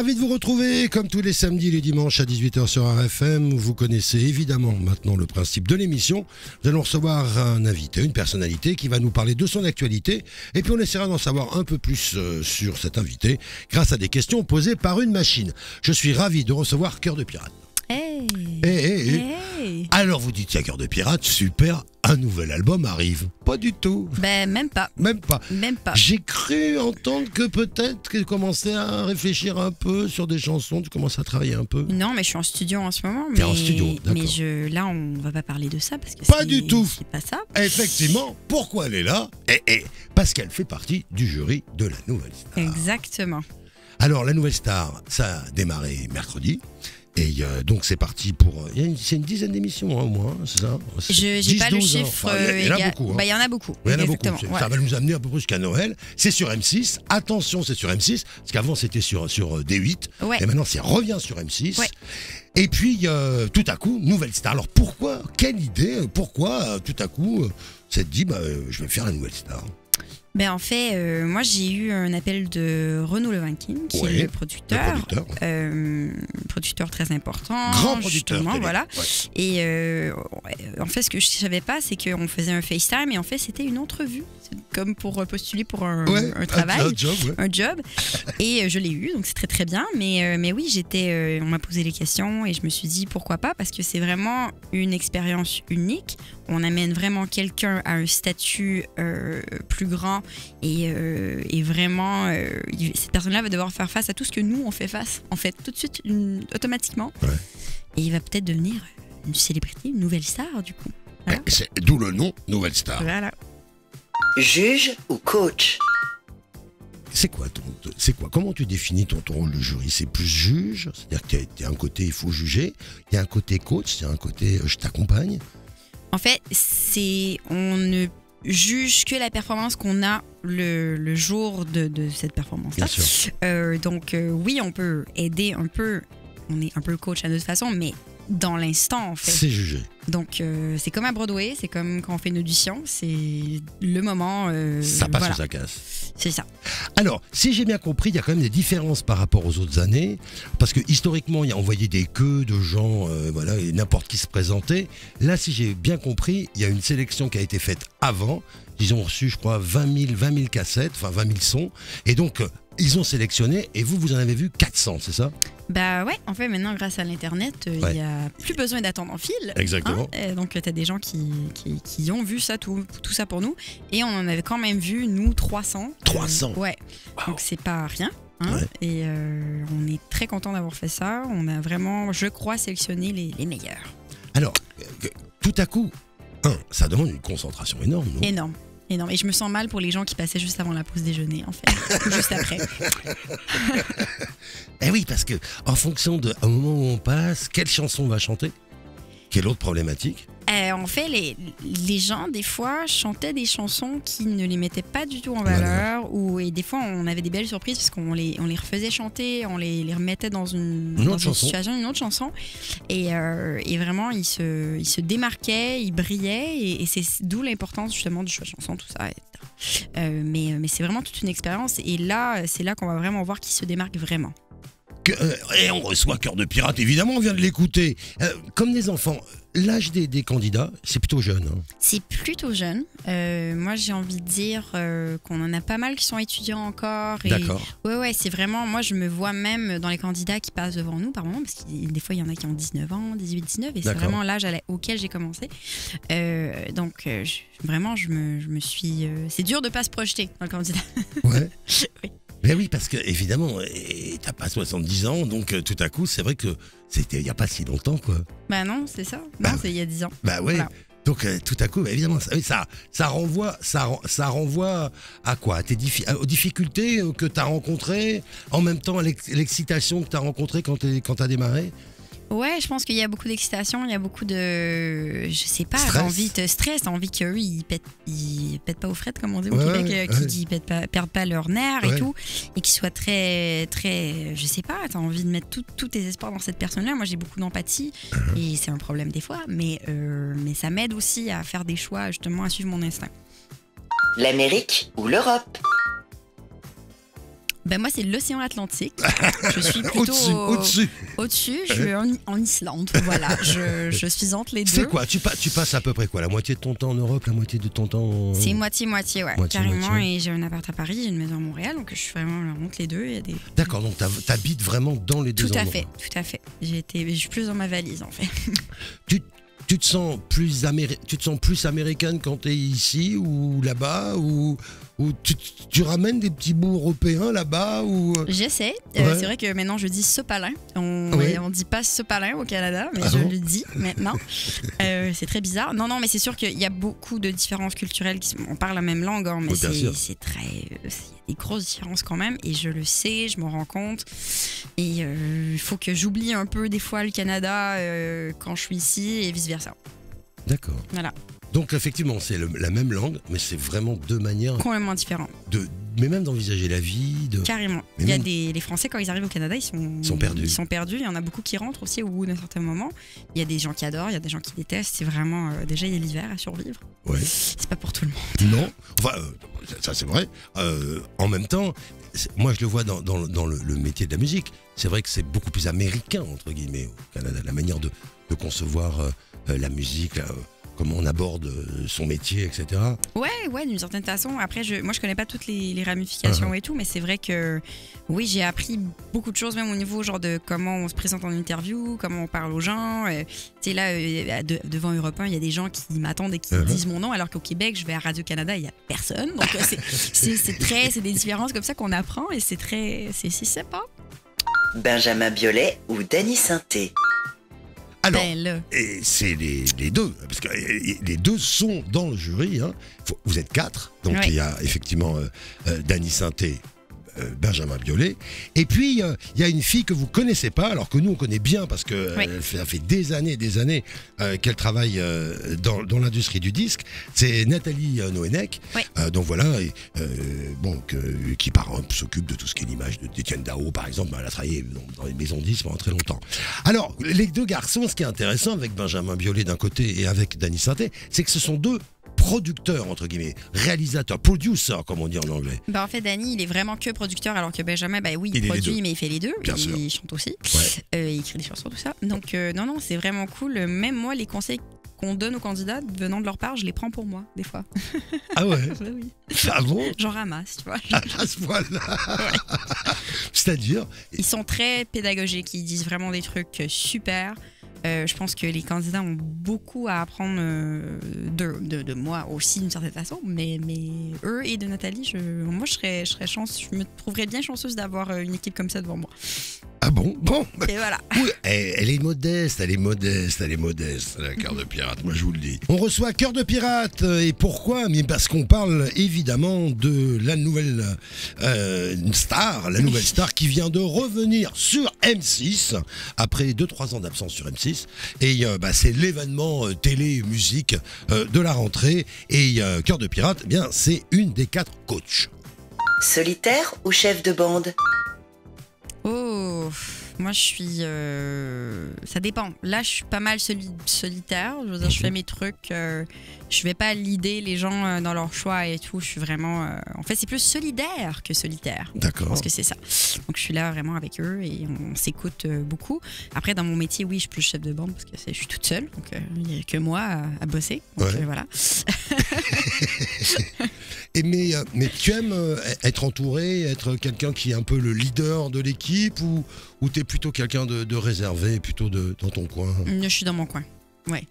Ravi de vous retrouver comme tous les samedis et les dimanches à 18h sur RFM. Vous connaissez évidemment maintenant le principe de l'émission. Nous allons recevoir un invité, une personnalité qui va nous parler de son actualité et puis on essaiera d'en savoir un peu plus euh, sur cet invité grâce à des questions posées par une machine. Je suis ravi de recevoir Cœur de Pirate. Hey. Eh, eh, eh. Hey. Alors vous dites, tiens, Cœur de Pirate, super, un nouvel album arrive. Pas du tout. Ben même pas, Même pas. même pas. J'ai cru entendre que peut-être que tu commençais à réfléchir un peu sur des chansons, tu commences à travailler un peu. Non, mais je suis en studio en ce moment. T'es mais, en studio, d'accord. Mais je, là, on va pas parler de ça parce que Pas du tout. C'est pas ça. Effectivement, pourquoi elle est là? Et parce qu'elle fait partie du jury de la Nouvelle Star. Exactement. Alors, la Nouvelle Star, ça a démarré mercredi. Et euh, donc, c'est parti pour. une- C'est une dizaine d'émissions, hein, au moins, c'est ça? Je j'ai 10, pas le 12, hein. chiffre. Enfin, il y a- il y en a beaucoup. hein. Bah, il y en a beaucoup. Il y en a beaucoup. exactement, C'est- ouais. Ça va nous amener un peu plus qu'à Noël. C'est sur M6. Attention, c'est sur M6. Parce qu'avant, c'était sur, sur euh, D8. Ouais. Et maintenant, c'est revient sur M6. Ouais. Et puis, euh, tout à coup, nouvelle star. Alors, pourquoi Quelle idée euh, Pourquoi, euh, tout à coup, euh, ça te dit, bah, euh, je vais faire la nouvelle star? Ben, en fait, euh, moi, j'ai eu un appel de Renaud Levinkin, qui Ouais, est le Le producteur. producteur. ouais. Euh, producteur très important. Grand producteur. voilà. Ouais. Et euh, en fait, ce que je savais pas, c'est qu'on faisait un FaceTime et en fait, c'était une entrevue. Comme pour euh, postuler pour un, Ouais, un travail. un job, ouais. un job et je l'ai eu donc c'est très très bien mais mais oui j'étais on m'a posé les questions et je me suis dit pourquoi pas? Parce que c'est vraiment une expérience unique on amène vraiment quelqu'un à un statut euh, plus grand et, euh, et vraiment euh, cette personne là va devoir faire face à tout ce que nous on fait face en fait tout de suite une- automatiquement Ouais. et il va peut-être devenir une célébrité une nouvelle star du coup Voilà. C'est D'où le nom Nouvelle Star. voilà Juge ou coach? C'est quoi ton, c'est quoi Comment tu définis ton, ton rôle de jury? C'est plus juge, c'est-à-dire qu'il y a un côté il faut juger, il y a un côté coach, il y a un côté euh, je t'accompagne. En fait, c'est on ne juge que la performance qu'on a le, le jour de, de cette performance-là. Euh, donc euh, oui, on peut aider un peu, on est un peu coach à notre façon, mais dans l'instant en fait. C'est jugé. Donc euh, c'est comme à Broadway, c'est comme quand on fait une audition, c'est le moment. euh, ça passe voilà, ou ça casse. c'est ça. Alors, si j'ai bien compris, il y a quand même des différences par rapport aux autres années, parce que historiquement, il y a envoyé des queues de gens, euh, voilà, et n'importe qui se présentait. Là, si j'ai bien compris, il y a une sélection qui a été faite avant. Ils ont reçu, je crois, 20 000, 20 000 cassettes, enfin 20 000 sons, et donc euh, ils ont sélectionné, et vous, vous en avez vu 400, c'est ça? Bah ouais, en fait maintenant grâce à l'internet, euh, il Ouais. n'y a plus besoin d'attendre en file. Exactement. Hein, euh, donc, tu as des gens qui, qui, qui ont vu ça, tout, tout ça pour nous. Et on en avait quand même vu, nous, 300. 300? ouais. Wow. Donc, c'est pas rien. hein. Ouais. Et euh, on est très content d'avoir fait ça. On a vraiment, je crois, sélectionné les, les meilleurs. Alors, euh, tout à coup, un, ça demande une concentration énorme, non? Énorme. Énorme. Et je me sens mal pour les gens qui passaient juste avant la pause déjeuner, en fait. Juste après. Eh oui, parce que en fonction de un moment où on passe, quelle chanson on va chanter? Quelle autre problématique Euh, en fait, les, les gens, des fois, chantaient des chansons qui ne les mettaient pas du tout en Valeur. Ou, et des fois, on avait des belles surprises parce qu'on les, on les refaisait chanter, on les, les remettait dans une, Une dans autre chanson. situation, une autre chanson. Et, euh, et vraiment, ils se, ils se démarquaient, ils brillaient. Et, et c'est d'où l'importance justement du choix de chanson, tout ça. Euh, mais mais c'est vraiment toute une expérience. Et là, c'est là qu'on va vraiment voir qui se démarque vraiment. Que- euh, Et on reçoit Cœur de Pirate, évidemment, on vient de l'écouter. Euh, comme des enfants, l'âge des, des candidats, c'est plutôt jeune. hein. C'est plutôt jeune. Euh, moi, j'ai envie de dire euh, qu'on en a pas mal qui sont étudiants encore. Et D'accord. Ouais, ouais, c'est vraiment. Moi, je me vois même dans les candidats qui passent devant nous par moment, parce que des fois, il y en a qui ont 19 ans, 18, 19, et c'est vraiment l'âge auquel j'ai commencé. Euh, donc, je- vraiment, je me, je me suis. c'est dur de pas se projeter dans le candidat. Ouais. Oui. Mais oui, parce que évidemment, t'as pas 70 ans, donc euh, tout à coup, c'est vrai que c'était il y a pas si longtemps, quoi. bah non, c'est ça. Bah Non, c'est il y a 10 ans. Bah ouais. Voilà. Donc euh, tout à coup, bah, évidemment, ça, ça, ça renvoie, ça, ren- ça renvoie à quoi? À tes diffi- aux difficultés euh, que tu as rencontrées, en même temps à l'ex- l'excitation que tu as rencontrée quand tu as démarré? Ouais, je pense qu'il y a beaucoup d'excitation, il y a beaucoup de. Je sais pas, envie de stress, t'as envie qu'eux, ils pètent, ils pètent pas aux frettes, comme on dit au Ouais, Québec, ouais, euh, ouais. qu'ils pètent pas, perdent pas leur nerf Ouais. et tout, et qu'ils soient très, très. Je sais pas, t'as envie de mettre tous tes espoirs dans cette personne-là. Moi, j'ai beaucoup d'empathie, Uh-huh. et c'est un problème des fois, mais, euh, mais ça m'aide aussi à faire des choix, justement, à suivre mon instinct. L'Amérique ou l'Europe? Ben moi, c'est l'océan Atlantique. je suis plutôt Au-dessus, au- au-dessus. Je suis en, en Islande. Voilà, je, je suis entre les C'est deux. quoi? Tu, pa- tu passes à peu près quoi? La moitié de ton temps en Europe, la moitié de ton temps en... C'est moitié-moitié, ouais, Moitié, carrément. moitié. Et j'ai un appart à Paris, j'ai une maison à Montréal, donc je suis vraiment entre les deux. Des... D'accord, donc t'habites vraiment dans les deux Tout à endroits. fait, tout à fait. J'ai été, je suis plus dans ma valise en fait. Tu, tu te sens plus améri- tu te sens plus américaine quand t'es ici ou là-bas ou, ou tu, tu ramènes des petits bouts européens là-bas ou J'essaie. Euh, Ouais. C'est vrai que maintenant je dis sopalin. On Oui. on dit pas sopalin au Canada, mais Ah je bon? le dis maintenant. Euh, c'est très bizarre. Non, non, mais c'est sûr qu'il y a beaucoup de différences culturelles. Qui, on parle la même langue, hein, mais Oui, c'est très. euh, Il y a des grosses différences quand même, et je le sais, je m'en rends compte. Et euh, il faut que j'oublie un peu des fois le Canada euh, quand je suis ici et vice versa. D'accord. Voilà. Donc effectivement, c'est le- la même langue, mais c'est vraiment deux manières Complètement différent. de, mais même d'envisager la vie. De... Carrément. Mais Il y a même- des, les Français, quand ils arrivent au Canada, ils sont, Ils sont perdus. Ils sont perdus. Il y en a beaucoup qui rentrent aussi au bout d'un certain moment. Il y a des gens qui adorent, il y a des gens qui détestent. C'est vraiment. euh, déjà, il y a l'hiver à survivre. Ouais. C'est pas pour tout le monde. Non, enfin, euh, ça c'est vrai. Euh, en même temps, c'est- moi je le vois dans, dans- dans le, le métier de la musique. C'est vrai que c'est beaucoup plus américain, entre guillemets, au Canada. La manière de, de concevoir euh, la musique, là, euh, comment on aborde euh, son métier, etc. Ouais, ouais, d'une certaine façon. Après, je, moi, je connais pas toutes les, les ramifications Uh-huh. et tout, mais c'est vrai que oui, j'ai appris beaucoup de choses, même au niveau genre de comment on se présente en interview, comment on parle aux gens. Euh, tu sais, là, euh, de- devant Europe 1, il y a des gens qui m'attendent et qui Uh-huh. disent mon nom, alors qu'au Québec, je vais à Radio-Canada, il y a personne. Donc, euh, c'est- très, c'est des différences comme ça qu'on apprend et c'est très, c'est c'est sympa. Benjamin Biolay ou Danny Sainté? Alors, Ben là, et c'est les, les deux, parce que les deux sont dans le jury. hein. Faut- vous êtes quatre, donc il y a effectivement euh, euh, Dany Sainté, Benjamin Biolay, et puis euh, il y a une fille que vous connaissez pas, alors que nous on connaît bien parce que euh, Oui. elle fait- ça fait des années, et des années euh, qu'elle travaille euh, dans, dans l'industrie du disque. C'est Nathalie euh, Oui. Euh, donc voilà, et, euh, bon, que- qui par exemple s'occupe de tout ce qui est l'image de d'Étienne Dao, par exemple. Elle a travaillé dans, les maisons de disques pendant très longtemps. Alors, les deux garçons, ce qui est intéressant avec Benjamin Biolay d'un côté et avec Dany Sainté, c'est que ce sont deux producteurs, entre guillemets, réalisateurs, producers, comme on dit en anglais. ben, en fait, Danny, il est vraiment que producteur, alors que Benjamin, ben oui, Il produit, mais il fait les deux. Bien il sûr. chante aussi. Ouais. Euh, il écrit des chansons, tout ça. Donc, euh, non, non, c'est vraiment cool. Même moi, les conseils qu'on donne aux candidats venant de leur part, je les prends pour moi, des fois. Ah ouais oui. Ah bon? J'en ramasse, tu vois. À ce point-là C'est-à-dire? Ils sont très pédagogiques, ils disent vraiment des trucs super. Euh, je pense que les candidats ont beaucoup à apprendre euh, de, moi aussi d'une certaine façon, mais, eux et de Nathalie, moi je serais, je me trouverais bien chanceuse d'avoir euh, une équipe comme ça devant moi. Ah bon Bon Et voilà. Oui, elle, elle est modeste, elle est modeste, elle est modeste, la cœur de pirate, moi je vous le dis. On reçoit cœur de pirate, euh, et pourquoi? Mais parce qu'on parle évidemment de la nouvelle euh, star, la nouvelle star qui vient de revenir sur M6, après 2-3 ans d'absence sur M6, et euh, bah, c'est l'événement euh, télé-musique euh, de la rentrée, et euh, cœur de pirate, eh bien c'est une des quatre coachs. Solitaire ou chef de bande? Oh, moi je suis. euh, ça dépend. Là, je suis pas mal soli- solitaire. Je veux dire, je fais mes trucs. euh, je vais pas lider les gens euh, dans leurs choix et tout. Je suis vraiment. euh, en fait, c'est plus solidaire que solitaire. D'accord pense que c'est ça. Donc, je suis là vraiment avec eux et on, s'écoute beaucoup. Après, dans mon métier, oui, je suis plus chef de bande parce que je suis toute seule. Donc, il n'y a que moi à, à bosser. Donc, Ouais. voilà. Et mais, mais tu aimes être entouré, être quelqu'un qui est un peu le leader de l'équipe ou, ou tu es plutôt quelqu'un de, de réservé, plutôt de, dans ton coin Je suis dans mon coin. Ouais.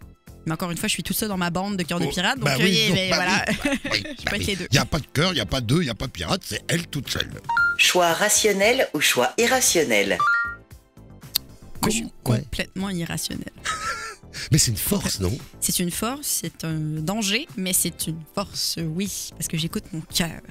Mais encore une fois, je suis toute seule dans ma bande de cœur de Oh, pirate. Donc, bah euh, oui, bah voilà. oui, Je. Il n'y a pas de cœur, il n'y a pas de deux, il n'y a pas de pirate, c'est elle toute seule. Choix rationnel ou choix irrationnel? Moi, je suis Ouais. complètement irrationnelle. Mais c'est une force, non? C'est une force, c'est un danger, mais c'est une force, oui, parce que j'écoute mon cœur.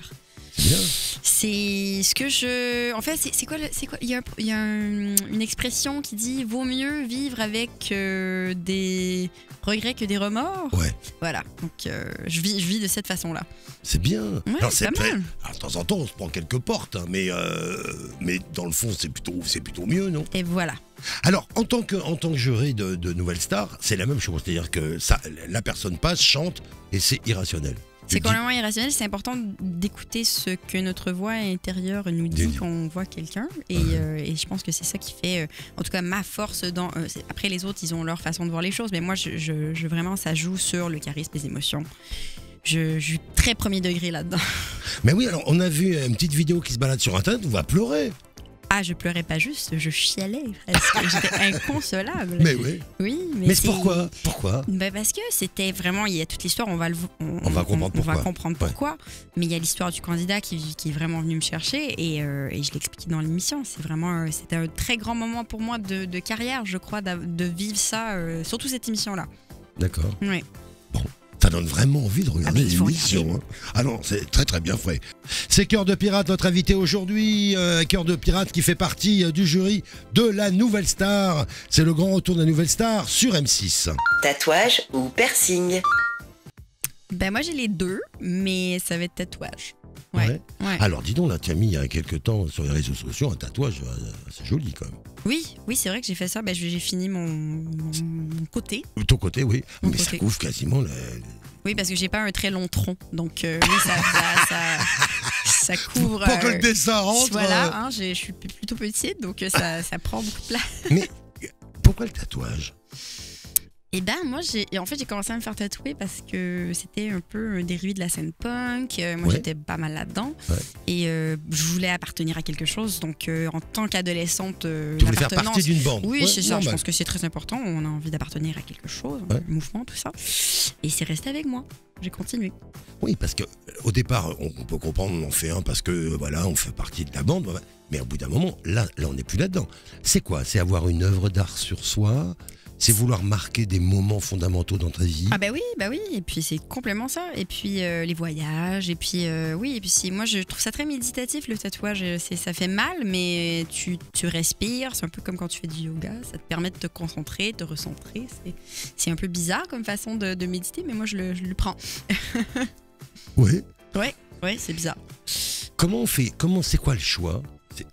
C'est ce que je. En fait, c'est quoi C'est quoi Il y a, il y a un- une expression qui dit vaut mieux vivre avec euh, des regrets que des remords. Ouais. Voilà. Donc, euh, je, vis, je vis de cette façon-là. C'est bien. Ouais, c'est pas mal. Alors, de temps en temps, on se prend quelques portes, hein, mais, euh, mais dans le fond, c'est plutôt, c'est plutôt mieux, non? Et voilà. Alors, en tant que, en tant que juré de, de Nouvelle Star, c'est la même chose. C'est-à-dire que ça, la personne passe, chante, et c'est irrationnel. C'est complètement irrationnel. C'est important d'écouter ce que notre voix intérieure nous dit quand on voit quelqu'un. Et, euh, et je pense que c'est ça qui fait, euh, en tout cas, ma force dans. euh, après, les autres, ils ont leur façon de voir les choses. Mais moi, je, je- je- vraiment, ça joue sur le charisme, les émotions. Je, je suis très premier degré là-dedans. Mais oui, alors on a vu une petite vidéo qui se balade sur internet, on va pleurer. Ah, je pleurais pas juste, je chialais presque. J'étais inconsolable. Mais oui. Oui, mais, Mais, c'est- pourquoi? Pourquoi? Ben parce que c'était vraiment, il y a toute l'histoire, on va le, on, On va comprendre on va pourquoi. comprendre Ouais. pourquoi. Mais il y a l'histoire du candidat qui, qui est vraiment venu me chercher et, euh, et je l'explique dans l'émission. C'est vraiment, euh, c'était un très grand moment pour moi de, de carrière, je crois, de vivre ça, euh, surtout cette émission-là. D'accord. Ouais. Ça donne vraiment envie de regarder Ah, l'émission. hein. Ah non, c'est très très bien fait. C'est Cœur de Pirate, notre invité aujourd'hui. euh, Cœur de Pirate qui fait partie euh, du jury de la Nouvelle Star. C'est le grand retour de la Nouvelle Star sur M6. Tatouage ou piercing? Ben moi j'ai les deux, mais ça va être tatouage. Ouais. Alors dis donc, là, tu as mis il y a quelques temps sur les réseaux sociaux un tatouage, euh, c'est joli quand même. Oui, oui, c'est vrai que j'ai fait ça. Ben, j'ai fini mon, côté. Ton côté, oui. Mon Mais ça couvre quasiment. Oui, parce que j'ai pas un très long tronc, donc euh, oui, ça, ça, ça, ça couvre. Pour que euh, le dessin rentre. Voilà, euh, hein, je suis plutôt petite, donc euh, ça, ça prend beaucoup de place. Pourquoi le tatouage? Et ben moi, j'ai, en fait, j'ai commencé à me faire tatouer parce que c'était un peu dérivé de la scène punk. Euh, moi, Ouais. j'étais pas mal là-dedans. Ouais. Et euh, je voulais appartenir à quelque chose. Donc, euh, en tant qu'adolescente, Tu voulais faire partie d'une bande. Oui, Ouais, c'est ça. Je pense que c'est très important. On a envie d'appartenir à quelque chose, un mouvement, tout ça. Et c'est resté avec moi. J'ai continué. Oui, parce que au départ, on, on peut comprendre, on en fait un parce que voilà, on fait partie de la bande. Mais au bout d'un moment, là, là, on n'est plus là-dedans. C'est quoi? C'est avoir une œuvre d'art sur soi. C'est vouloir marquer des moments fondamentaux dans ta vie. Ah bah oui, bah oui, et puis c'est complètement ça. Et puis euh, les voyages, et puis euh, oui, et puis si moi je trouve ça très méditatif le tatouage. euh, C'est ça fait mal, mais tu, tu respires. C'est un peu comme quand tu fais du yoga. Ça te permet de te concentrer, de te recentrer. C'est- un peu bizarre comme façon de, de méditer, mais moi je le, je le prends. Oui. Ouais, c'est bizarre. Comment on fait Comment c'est quoi le choix?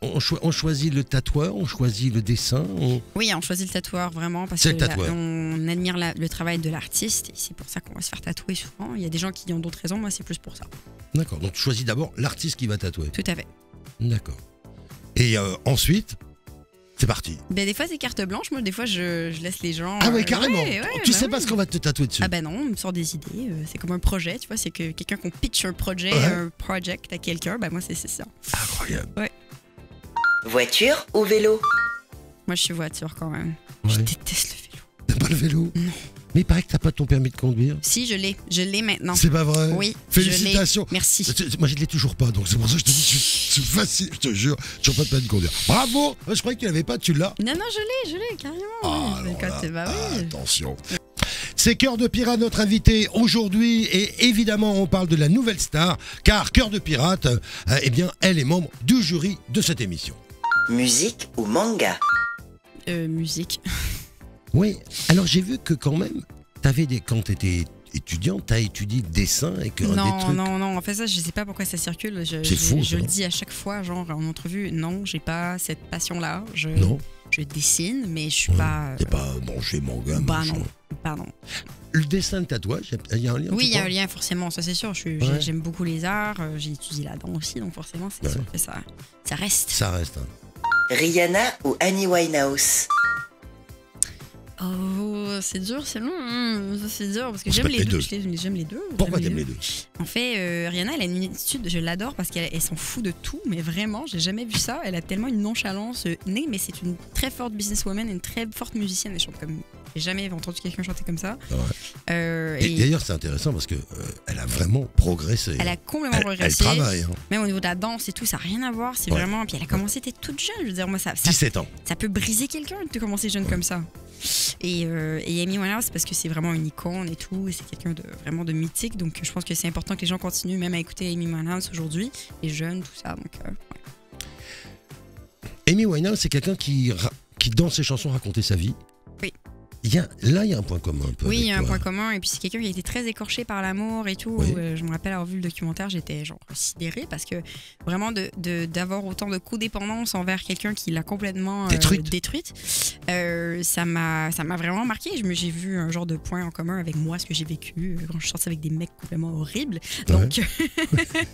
On, choi- on choisit le tatoueur, on choisit le dessin. on- Oui, on choisit le tatoueur vraiment parce que le tatoueur. là, on admire la- le travail de l'artiste et c'est pour ça qu'on va se faire tatouer souvent. Il y a des gens qui ont d'autres raisons, moi c'est plus pour ça. D'accord. Donc tu choisis d'abord l'artiste qui va tatouer. Tout à fait. D'accord. Et euh, ensuite, c'est parti. Ben, des fois c'est carte blanche, moi des fois je, je laisse les gens. Ah ouais, euh, carrément. ouais, ouais, tu bah sais oui. pas ce qu'on va te tatouer dessus. Ah ben non, on me sort des idées. euh, c'est comme un projet, tu vois. C'est que quelqu'un qu'on pitch un projet, un project à quelqu'un. Ben moi, c'est c'est ça. Incroyable. Voiture ou vélo? Moi, je suis voiture quand même. Je déteste le vélo. T'aimes pas le vélo? Non. Mais il paraît que t'as pas ton permis de conduire. Si, je l'ai. Je l'ai maintenant. C'est pas vrai Oui. je. Félicitations. Merci. Moi, je l'ai toujours pas, donc c'est pour ça que je te dis, c'est facile, je te jure, je pas de peine de conduire. Bravo Je croyais que tu l'avais pas, tu l'as. Non, non, je l'ai, je l'ai, carrément. Ah, oui. alors Quand là, c'est- bah oui. Attention. C'est Cœur de Pirate, notre invité aujourd'hui, et évidemment, on parle de la nouvelle star, car Cœur de Pirate, euh, eh bien, elle est membre du jury de cette émission. Musique ou manga Euh, musique. Oui, alors j'ai vu que quand même, t'avais des, quand t'étais étudiante, t'as étudié le dessin et que des Non, trucs. non, non. En fait, ça, je sais pas pourquoi ça circule. Je, fou, Je ça. le dis à chaque fois, genre en entrevue. Non, j'ai pas cette passion-là. Je, Non, je dessine, mais je suis Ouais, pas. euh, t'es pas mangé manga. Bah non, bah non. Le dessin de tatouage, il y a un lien Oui, il y a un lien forcément, ça c'est sûr. Ouais. J'aime beaucoup les arts, euh, j'ai étudié là-dedans aussi, donc forcément c'est Ouais. sûr que ça, ça reste. Ça reste. hein. Rihanna ou Annie Winehouse? Oh, c'est dur, c'est long, hein. Ça, c'est dur parce que j'aime les les deux. deux. je les- J'aime les deux. Pourquoi j'aime t'aimes les deux En fait, euh, Rihanna, elle a une attitude, je l'adore parce qu'elle elle s'en fout de tout, mais vraiment, j'ai jamais vu ça. Elle a tellement une nonchalance euh, née, mais c'est une très forte businesswoman, une très forte musicienne. Elle chante comme. J'ai jamais entendu quelqu'un chanter comme ça. Ouais. Euh, Et et d'ailleurs, c'est intéressant parce que euh, elle a vraiment progressé. elle a complètement Elle- elle progressé. travaille. hein. Même au niveau de la danse et tout, ça n'a rien à voir. C'est Ouais. vraiment. Puis elle a commencé, était toute jeune. Je veux dire, moi, ça, ça, 17 ans. ça peut briser quelqu'un de commencer jeune comme ça. Et, euh, et Amy Winehouse, parce que c'est vraiment une icône et tout, c'est quelqu'un de vraiment de mythique. Donc je pense que c'est important que les gens continuent même à écouter Amy Winehouse aujourd'hui, les jeunes, tout ça. Donc euh. Amy Winehouse, c'est quelqu'un qui, qui, dans ses chansons, racontait sa vie. Y a, là, il y a un point commun un peu. Oui, il y a un toi. point commun. Et puis c'est quelqu'un qui a été très écorché par l'amour et tout. Oui. Euh, je me rappelle avoir vu le documentaire, j'étais genre sidérée parce que vraiment de- de- d'avoir autant de codépendance envers quelqu'un qui l'a complètement euh, Détruite. détruite, euh, ça m'a vraiment marqué. J'ai vu un genre de point en commun avec moi, ce que j'ai vécu euh, quand je sortie avec des mecs complètement horribles. Donc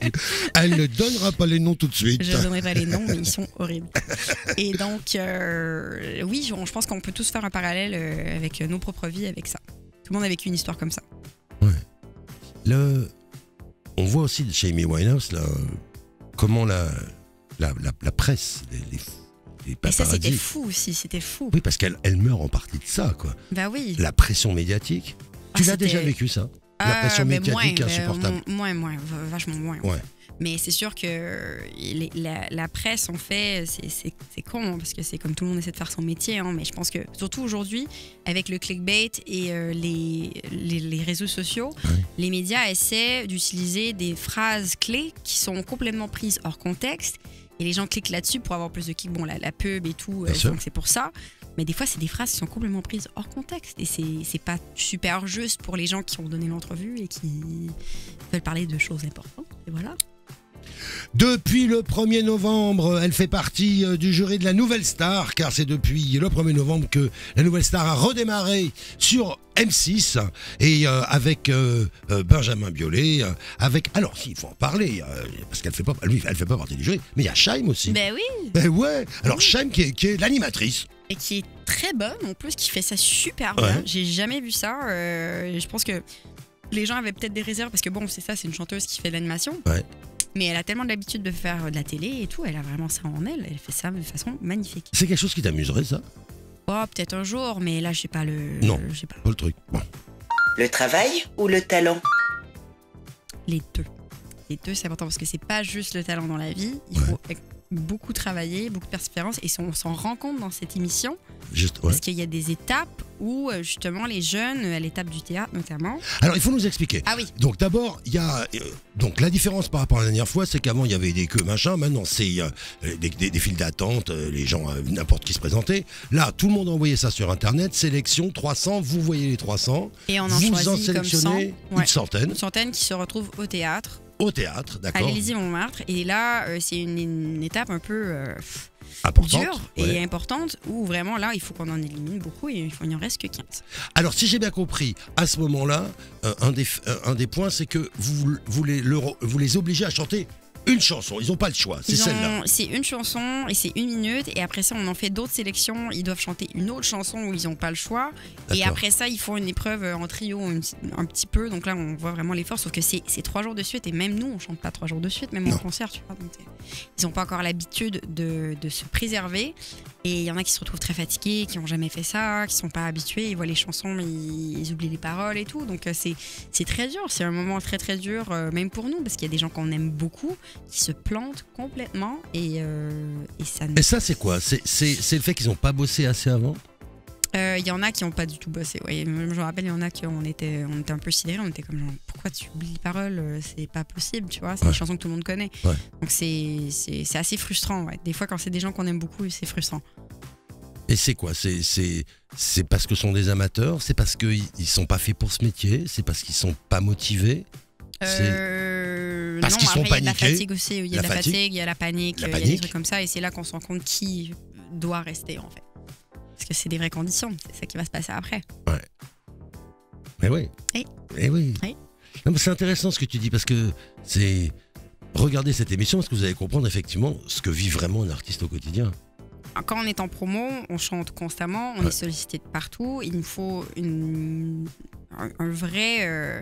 Elle ne donnera pas les noms tout de suite. je ne donnerai pas les noms, mais ils sont horribles. Et donc euh, oui, je, je pense qu'on peut tous faire un parallèle avec nos propres vies avec ça. Tout le monde a vécu une histoire comme ça. Le, on voit aussi chez Amy Winehouse là, comment la, la, la, la presse, les, les, Et ça, c'était fou aussi, c'était fou. Oui, parce qu'elle elle meurt en partie de ça, quoi. Bah oui. La pression médiatique. Ah, tu l'as déjà vécu ça? La Ah, pression médiatique moins, mais, insupportable. euh, Moins, moins, vachement moins. Ouais. Mais c'est sûr que les- la, la presse, en fait, c'est- con, hein, parce que c'est comme tout le monde essaie de faire son métier, hein, mais je pense que, surtout aujourd'hui, avec le clickbait et euh, les, les, les réseaux sociaux, les médias essaient d'utiliser des phrases clés qui sont complètement prises hors contexte. Et les gens cliquent là-dessus pour avoir plus de clics. Bon, la, la pub et tout, euh, donc c'est pour ça. Mais des fois, c'est des phrases qui sont complètement prises hors contexte. Et c'est c'est pas super juste pour les gens qui ont donné l'entrevue et qui veulent parler de choses importantes. Et voilà. Depuis le 1er novembre, elle fait partie euh, du jury de la Nouvelle Star, car c'est depuis le 1er novembre que la Nouvelle Star a redémarré sur M6 et euh, avec euh, Benjamin Biolay, euh, avec alors s'il faut en parler, euh, parce qu'elle fait pas, lui, elle fait pas partie du jury, mais il y a Shaim aussi. Ben oui. Eh ouais, alors Shaim qui est, qui est l'animatrice. Et qui est très bonne en plus, qui fait ça super Ouais. bien. J'ai jamais vu ça. euh, je pense que les gens avaient peut-être des réserves parce que bon, c'est ça, c'est une chanteuse qui fait de l'animation. Ouais. Mais elle a tellement l'habitude de faire de la télé et tout, elle a vraiment ça en elle. Elle fait ça de façon magnifique. C'est quelque chose qui t'amuserait ça? Oh, peut-être un jour, mais là, je sais pas le. Non. Je sais pas. Pas le truc. Bon. Le travail ou le talent? Les deux. Les deux, c'est important parce que c'est pas juste le talent dans la vie. Il Ouais. faut beaucoup travailler, beaucoup de persévérance. Et on s'en rend compte dans cette émission Juste, ouais. parce qu'il y a des étapes où euh, justement les jeunes, à l'étape du théâtre notamment. Alors il faut nous expliquer. Ah oui, Donc d'abord, il y a euh, donc la différence par rapport à la dernière fois, c'est qu'avant il y avait des queues machin, maintenant c'est euh, des, des- des files d'attente, euh, les gens euh, n'importe qui se présentait. Là, tout le monde envoyait ça sur internet, sélection 300, vous voyez les 300, et on en vous en choisit comme 100. sélectionnez Ouais. une centaine Une centaine qui se retrouvent au théâtre, au théâtre, à d'accord l'Élysée-Montmartre. Et là, euh, c'est une, une étape un peu euh, Importante. ouais. et importante où vraiment là, il faut qu'on en élimine beaucoup et il n'y en reste que 15. Alors si j'ai bien compris, à ce moment-là, euh, un, des, euh, un des points, c'est que vous, vous, les, le- vous les obligez à chanter une chanson, ils n'ont pas le choix, c'est celle-là. C'est une chanson et c'est une minute. Et après ça, on en fait d'autres sélections. Ils doivent chanter une autre chanson où ils n'ont pas le choix. Et après ça, ils font une épreuve en trio un, petit- un petit peu. Donc là, on voit vraiment l'effort. Sauf que c'est trois jours de suite. Et même nous, on chante pas trois jours de suite, même Non. en concert, tu vois. Donc, c'est- ils n'ont pas encore l'habitude de, de se préserver. Et il y en a qui se retrouvent très fatigués, qui n'ont jamais fait ça, qui sont pas habitués. Ils voient les chansons, mais ils, ils oublient les paroles et tout. Donc euh, c'est très dur. C'est un moment très très dur, euh, même pour nous, parce qu'il y a des gens qu'on aime beaucoup qui se plantent complètement. Et, euh, et ça ne Et ça c'est quoi? C'est le fait qu'ils n'ont pas bossé assez avant? Euh, Il y en a qui n'ont pas du tout bossé. Ouais. Je me rappelle, il y en a qui on était, on était un peu sidérés. On était comme genre, pourquoi tu oublies les paroles Euh, C'est pas possible, tu vois. C'est Ouais. des chansons que tout le monde connaît. Ouais. Donc c'est assez frustrant. Ouais. Des fois, quand c'est des gens qu'on aime beaucoup, c'est frustrant. Et c'est quoi? C'est parce que ce sont des amateurs? C'est parce qu'ils ils sont pas faits pour ce métier? C'est parce qu'ils sont pas motivés? Euh, Parce qu'ils sont il y a de la fatigue aussi. Il y a La de la fatigue. fatigue, il y a la panique, La il y a des trucs comme ça. Et c'est là qu'on se rend compte qui doit rester, en fait. Parce que c'est des vraies conditions. C'est ça qui va se passer après. Mais oui. Oui. Eh oui. Oui. Non, mais c'est intéressant ce que tu dis parce que c'est. Regardez cette émission parce que vous allez comprendre effectivement ce que vit vraiment un artiste au quotidien. Quand on est en promo, on chante constamment, on Ouais. est sollicité de partout. Il nous faut une, un, un vrai, euh,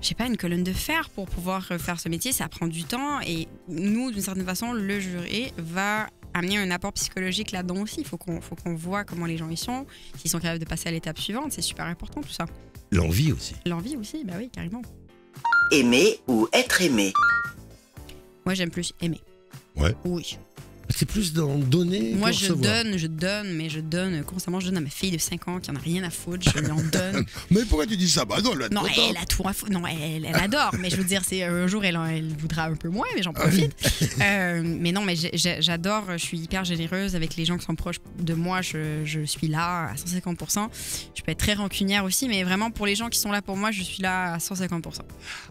je sais pas, une colonne de fer pour pouvoir faire ce métier. Ça prend du temps et nous, d'une certaine façon, le jury va amener un apport psychologique là-dedans aussi. Il faut qu'on faut qu'on voit comment les gens y sont, s'ils sont capables de passer à l'étape suivante. C'est super important tout ça. L'envie aussi. L'envie aussi, bah oui, carrément. Aimer ou être aimé? Moi, j'aime plus aimer. Ouais. Oui. C'est plus dans donner Moi, je recevoir. donne, je donne, mais je donne constamment. Je donne à ma fille de 5 ans qui en a rien à foutre. Je lui en donne. Mais pourquoi tu dis ça? Bah non, elle être Non, elle a tout à foutre. Non, elle, elle adore. Mais je veux dire, c'est un jour, elle, voudra un peu moins, mais j'en profite. Euh, mais non, mais j'adore. Je suis hyper généreuse avec les gens qui sont proches de moi. Je, je suis là à 150%. Je peux être très rancunière aussi, mais vraiment, pour les gens qui sont là pour moi, je suis là à 150%.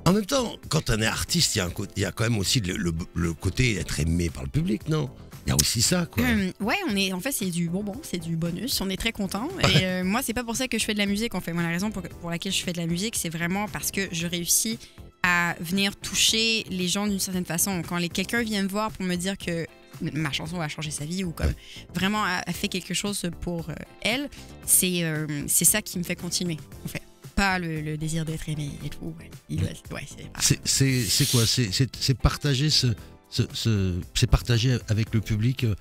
En même temps, quand on est artiste, il y, a y a quand même aussi le, le- le côté être aimé par le public, non? Il y a aussi ça, quoi. Hum, ouais, on est, en fait, c'est du bonbon, c'est du bonus. On est très content. Et euh, moi, c'est pas pour ça que je fais de la musique. En fait, moi, la raison pour, pour laquelle je fais de la musique, c'est vraiment parce que je réussis à venir toucher les gens d'une certaine façon. Quand quelqu'un vient me voir pour me dire que ma chanson a changé sa vie ou comme vraiment a, a fait quelque chose pour euh, elle, c'est euh, c'est ça qui me fait continuer. En fait, pas le, le désir d'être aimé et tout. Ouais, c'est quoi? C'est partager ce- c'est partager avec le public euh,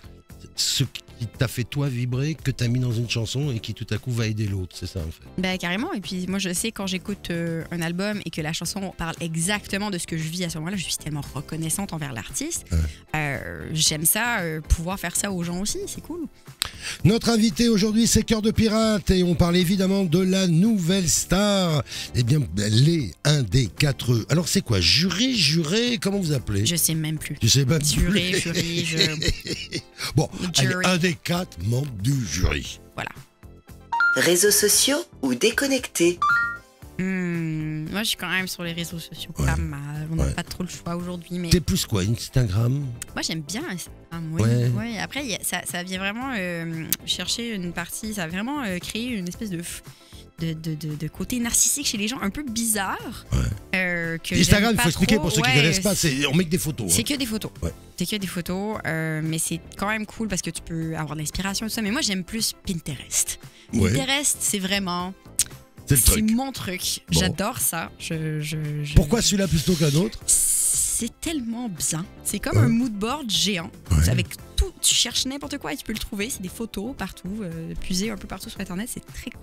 ce qui t'a fait toi vibrer, que t'as mis dans une chanson et qui tout à coup va aider l'autre. C'est ça en fait? Ben, carrément. Et puis, moi, je sais quand j'écoute euh, un album et que la chanson parle exactement de ce que je vis à ce moment-là, je suis tellement reconnaissante envers l'artiste. Ouais. Euh, J'aime ça, euh, pouvoir faire ça aux gens aussi, c'est cool. Notre invité aujourd'hui, c'est Cœur de Pirate et on parle évidemment de la nouvelle star. Eh bien, les un des quatre. Alors, c'est quoi Jury, juré Comment vous appelez? Je sais même plus. Tu sais pas Juré, jury, je... Bon, allez, Jury. un des quatre membres du jury. Réseaux sociaux ou déconnectés? Hmm, moi, je suis quand même sur les réseaux sociaux. Ouais. Pas mal. On n'a Ouais. pas trop le choix aujourd'hui, mais T'es plus quoi Instagram? Moi, j'aime bien Instagram. Oui. Ouais. Ouais. Après, a- ça, ça vient vraiment euh, chercher une partie, ça a vraiment euh, créé une espèce de, de, de, de- de côté narcissique chez les gens, un peu bizarre. Euh, que Instagram, il faut expliquer pour ceux qui ne connaissent pas, on met que des photos. C'est hein. que des photos. C'est que des photos, mais c'est quand même cool parce que tu peux avoir de l'inspiration et tout ça. Mais moi, j'aime plus Pinterest. Pinterest, c'est vraiment. C'est le C'est truc. mon truc. Bon. J'adore ça. Je, je- je- Pourquoi celui-là plutôt qu'un autre? C'est tellement bien. C'est comme Ouais. un mood board géant. Ouais. Avec tout. Tu cherches n'importe quoi et tu peux le trouver. C'est des photos partout, euh, puisées un peu partout sur Internet. C'est très cool.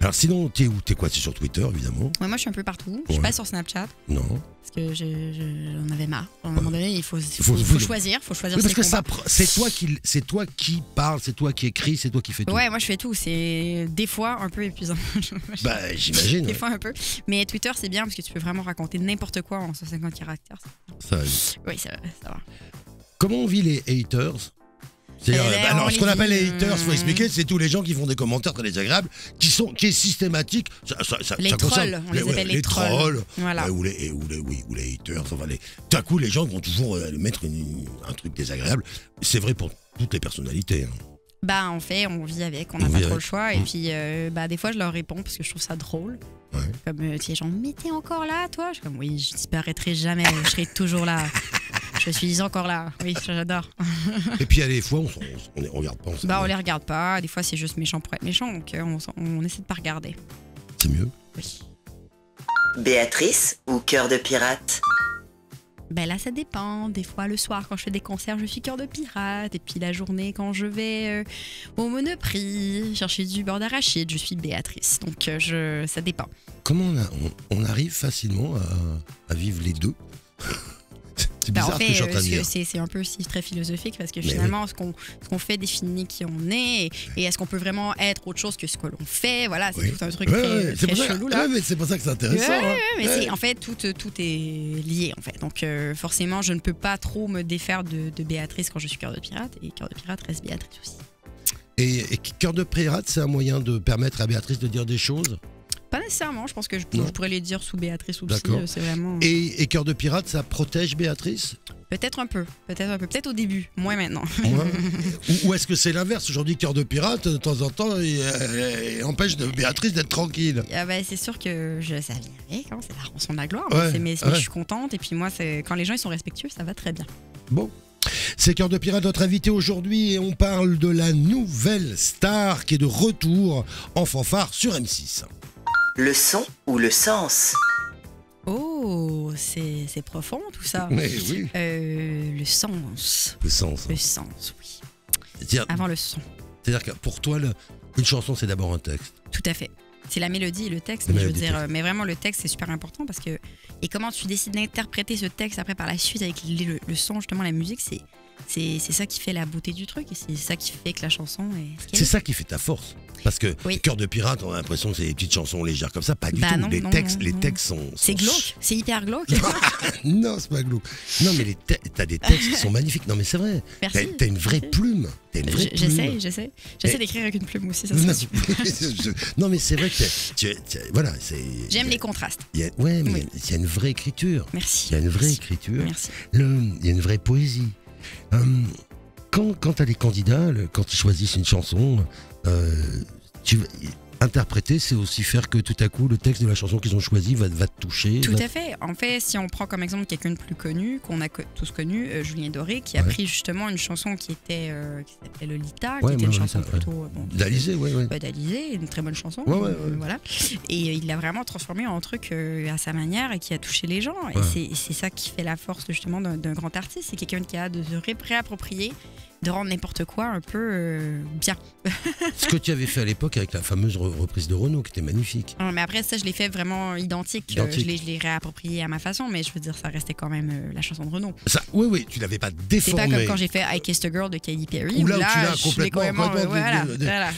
Alors sinon, t'es où? T'es quoi? C'est sur Twitter, évidemment Ouais, moi, je suis un peu partout. Je suis Ouais. pas sur Snapchat Non. parce que je- je- j'en avais marre. À un moment donné, il faut, faut, faut- faut choisir. faut choisir Oui, parce ses que ça, combats. pr- c'est toi qui, c'est toi qui parle, c'est toi qui écris, c'est toi qui fais tout. Ouais, moi je fais tout. C'est des fois un peu épuisant. Bah, j'imagine. des fois un peu. Mais Twitter, c'est bien parce que tu peux vraiment raconter n'importe quoi en 150 caractères. Ça, Oui, ça, ça va. comment on vit les haters? Bah, alors, on ce qu'on les appelle les haters, faut euh, expliquer, c'est tous les gens qui font des commentaires très désagréables, qui sont, qui est systématique. Ça, ça- ça- Les ça concerne trolls, on les appelle les trolls. trolls. Voilà. Ouais, ou, les, ou, les, oui, ou les haters. Enfin, les, tout à coup, les gens vont toujours euh, mettre une- un truc désagréable. C'est vrai pour toutes les personnalités. hein. Bah, en fait, on vit avec, on n'a pas trop avec. le choix. Et Mm. puis, euh, bah, des fois, je leur réponds parce que je trouve ça drôle. Ouais. Comme, euh, tu sais, genre, mais t'es encore là, toi Je suis comme, oui, je disparaîtrai jamais, je serai toujours là. Je suis encore là. Oui, j'adore. Et puis, il y a des fois, on, on regarde pas. on Bah, on les regarde pas. Des fois, c'est juste méchant pour être méchant. Donc, euh, on, essaie de pas regarder. C'est mieux. Oui. Béatrice ou cœur de pirate? Ben là, ça dépend. Des fois, le soir, quand je fais des concerts, je suis cœur de pirate. Et puis la journée, quand je vais euh, au Monoprix chercher du beurre d'arachide, je suis Béatrice. Donc, euh, je, ça dépend. Comment on, a- on- on arrive facilement à, à vivre les deux? C'est Ben, bizarre en ce que je suis en fait, euh, c'est c'est un peu aussi très philosophique parce que Mais finalement, ce qu'on ce qu'on fait définit qui on est. Et, et est-ce qu'on peut vraiment être autre chose que ce que l'on fait? Voilà, c'est Oui. tout un truc Ouais, très, ouais, c'est très pour ça- chelou là. ouais, c'est pour ça que c'est intéressant. Hein. mais c'est en fait tout, tout est lié en fait. Donc euh, forcément, je ne peux pas trop me défaire de, de Béatrice quand je suis cœur de pirate et cœur de pirate reste Béatrice aussi. Et, et Cœur de Pirate, c'est un moyen de permettre à Béatrice de dire des choses? Pas nécessairement, je pense que je, pourrais les dire sous Béatrice. D'accord. euh, C'est vraiment Et, et Cœur de Pirate, ça protège Béatrice? Peut-être un peu, peut-être un peu, peut-être au début, moins maintenant. Ou, ou est-ce que c'est l'inverse? Aujourd'hui, Cœur de Pirate, de temps en temps, il, euh, il empêche de Béatrice d'être tranquille. Ah bah, c'est sûr que je, ça vient hein, c'est la rançon de la gloire. Ouais, mais, mais- ouais. je suis contente et puis moi, quand les gens ils sont respectueux, ça va très bien. Bon. C'est Cœur de Pirate, notre invité aujourd'hui, et on parle de la nouvelle star qui est de retour en fanfare sur M6. Le son ou le sens Oh, c'est c'est profond tout ça. Mais oui, Euh, le sens, le sens. hein. le sens, oui. C'est-à-dire Avant le son. c'est-à-dire que pour toi, le- une chanson, c'est d'abord un texte. Tout à fait. C'est la mélodie et le texte, La mais je veux mélodie, dire, euh, mais vraiment le texte c'est super important parce que et comment tu décides d'interpréter ce texte après par la suite avec le, le son justement la musique, c'est C'est ça qui fait la beauté du truc et c'est ça qui fait que la chanson est. C'est est. ça qui fait ta force. Parce que Oui. Cœur de pirate, on a l'impression que c'est des petites chansons légères comme ça. Pas du Bah tout. non, les, non, textes, non, les textes sont. C'est glauque, c'est hyper glauque. Non, c'est pas glauque. Non, mais t'as des textes qui sont magnifiques. Non, mais c'est vrai. T'as Merci. t'as une vraie Merci. plume. J'essaie, j'essaie. J'essaie d'écrire avec une plume aussi, ça Non, serait super. je- non, mais c'est vrai que tu, tu- voilà. J'aime les contrastes. y a- Ouais, mais Oui. il y a une vraie écriture. Merci. Il y a une vraie Merci. écriture. Merci. Il y a une vraie poésie. Hum, quand, quand tu as les candidats, quand ils choisissent une chanson, euh, tu interpréter, c'est aussi faire que tout à coup, le texte de la chanson qu'ils ont choisi va, va te toucher. Tout va- à fait. En fait, si on prend comme exemple quelqu'un de plus connu, qu'on a tous connu, euh, Julien Doré, qui a Ouais. pris justement une chanson qui était euh, qui Lolita, Ouais, qui était une ouais, chanson ça, plutôt bon, D'Alizé, ouais, d'Alizé, une très bonne chanson. Voilà. Et euh, il l'a vraiment transformé en truc à sa manière et qui a touché les gens. Et c'est- ça qui fait la force justement d'un grand artiste. C'est quelqu'un qui a de se ré- réapproprier, de rendre n'importe quoi un peu euh, bien. Ce que tu avais fait à l'époque avec la fameuse re- reprise de Renault, qui était magnifique. Non, mais après, ça, je l'ai fait vraiment identique. Euh, Identique. je l'ai- je l'ai réapproprié à ma façon, mais je veux dire, ça restait quand même euh, la chanson de Renaud. Ça, oui, oui, tu l'avais pas C'est déformé. pas comme quand j'ai fait I Kissed a Girl de Katy Perry. Ou où là où là, tu l'as complètement- complètement, complètement euh, voilà, de- de- voilà.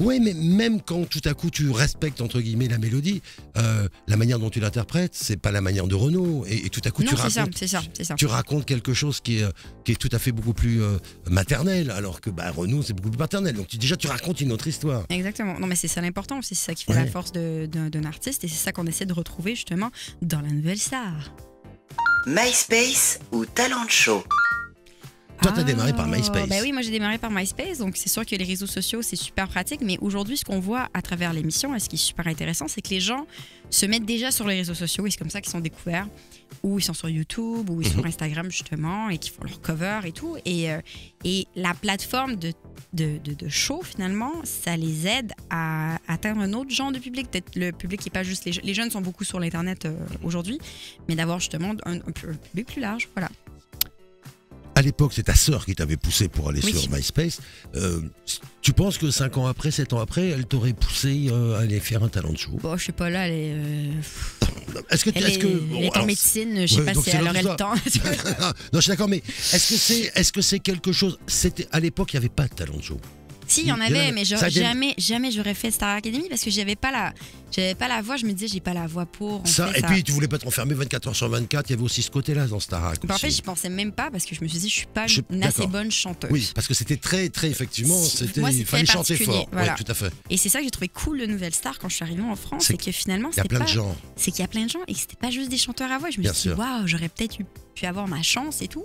Oui, mais même quand tout à coup tu respectes entre guillemets la mélodie, euh, la manière dont tu l'interprètes, c'est pas la manière de Renaud. Et, et tout à coup Non, tu ça, racontes, ça, ça. tu racontes quelque chose qui est, euh, qui est tout à fait beaucoup plus euh, maternel, alors que bah, Renaud c'est beaucoup plus paternel. Donc tu, déjà tu racontes une autre histoire. Exactement. Non, mais c'est ça l'important aussi. C'est ça qui fait Ouais. la force d'un artiste et c'est ça qu'on essaie de retrouver justement dans la nouvelle star. MySpace ou Talent Show Toi, t'as démarré par MySpace. Ben oui, moi j'ai démarré par MySpace, donc c'est sûr que les réseaux sociaux c'est super pratique, mais aujourd'hui ce qu'on voit à travers l'émission et ce qui est super intéressant, c'est que les gens se mettent déjà sur les réseaux sociaux et c'est comme ça qu'ils sont découverts, ou ils sont sur YouTube, ou ils sont Mhm. sur Instagram justement, et qui font leur cover et tout. Et, euh, et la plateforme de, de, de, de show finalement, ça les aide à atteindre un autre genre de public. Peut-être le public qui n'est pas juste les jeunes. Les jeunes sont beaucoup sur l'Internet euh, aujourd'hui, mais d'avoir justement un, un pu- un public plus large. Voilà. À l'époque, c'est ta sœur qui t'avait poussé pour aller Oui. sur MySpace. Euh, tu penses que 5 ans après, 7 ans après, elle t'aurait poussé euh, à aller faire un talent de show? Bon, je sais pas, là, elle est. euh, Est-ce que, Elle est-ce est, que elle bon, est en alors, médecine, je sais ouais, pas si elle aurait le temps. non, je suis d'accord, mais est-ce que c'est est-ce que c'est quelque chose à l'époque, il n'y avait pas de talent de show? Si, il y en avait, mais jamais, jamais j'aurais fait Star Academy parce que j'avais pas la, j'avais pas la voix. Je me disais, j'ai pas la voix pour. en Ça, fait, et ça- puis tu voulais pas te renfermer 24 heures sur 24. Il y avait aussi ce côté-là dans Starac. Ben, en fait, j'y pensais même pas parce que je me suis dit, je suis pas Je- une assez bonne chanteuse. Oui, parce que c'était très, très effectivement, c'était, il fallait chanter fort. voilà. Ouais, tout à fait. Et c'est ça que j'ai trouvé cool de Nouvelle Star quand je suis arrivée en France, C'est que finalement, Il y a plein pas, de gens. c'est qu'il y a plein de gens et que c'était pas juste des chanteurs à voix. Je me Bien suis dit, waouh, j'aurais peut-être eu- pu avoir ma chance et tout.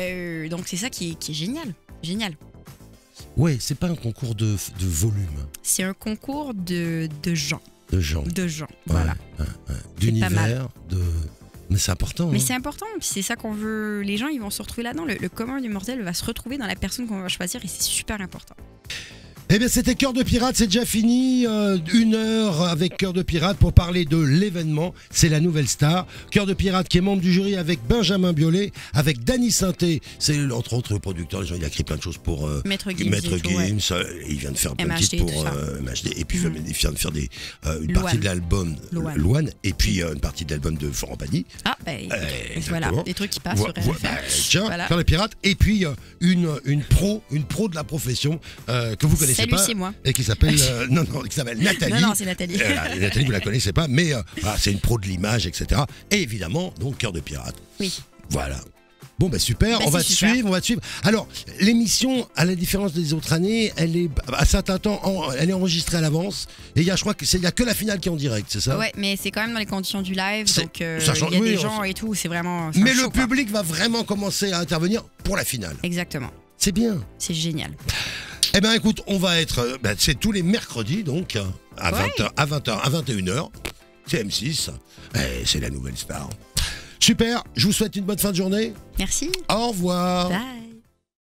Euh, donc c'est ça qui est, qui est génial, génial. Ouais, c'est pas un concours de, de volume C'est un concours de, de gens, de gens. de gens, Ouais, voilà. ouais, ouais. pas D'univers, de. Mais c'est important. Mais hein. c'est important, puis c'est ça qu'on veut. Les gens, ils vont se retrouver là-dedans. Le, le commun du mortel va se retrouver dans la personne qu'on va choisir et c'est super important. Eh bien, c'était Cœur de Pirate, c'est déjà fini. euh, une heure avec Cœur de Pirate pour parler de l'événement. C'est la nouvelle star. Cœur de Pirate qui est membre du jury avec Benjamin Biolay, avec Danny Sainté. C'est entre autres le producteur. Il a écrit plein de choses pour euh, Maître Gims. Maître et tout, ouais. Gims. euh, Il vient de faire plein de titres pour euh, MHD. Et puis Mhm. il vient de faire des, euh, une partie de l'album. Louane. Et puis une partie de l'album de Florent Pagny. Ah, Euh, voilà, des trucs qui passent Vo- sur bah, tiens, Voilà. Cœur de Pirate. Et puis une, une pro, une pro de la profession que vous connaissez Salut, c'est moi. Et qui s'appelle euh, non non qui s'appelle Nathalie. Non, non, c'est Nathalie. Euh, Nathalie vous la connaissez pas mais euh, voilà, c'est une pro de l'image etc. Et évidemment donc cœur de pirate. Oui. Voilà. Bon bah super, Bah, on va te super. suivre, on va te suivre. Alors l'émission, à la différence des autres années, elle est à certains temps, en- elle est enregistrée à l'avance. Et il y a, je crois que c'est il y a que la finale qui est en direct, c'est ça? Ouais, mais c'est quand même dans les conditions du live, donc euh, il y a oui, des gens et tout, c'est vraiment. Mais le show, public va vraiment commencer à intervenir pour la finale. Exactement, C'est bien. c'est génial. Eh ben écoute, on va être, euh, ben, c'est tous les mercredis donc euh, à Ouais. 20h, à 20h, à 21h. C'est M6. Eh, c'est la nouvelle star. Super. Je vous souhaite une bonne fin de journée. Merci. Au revoir. Bye.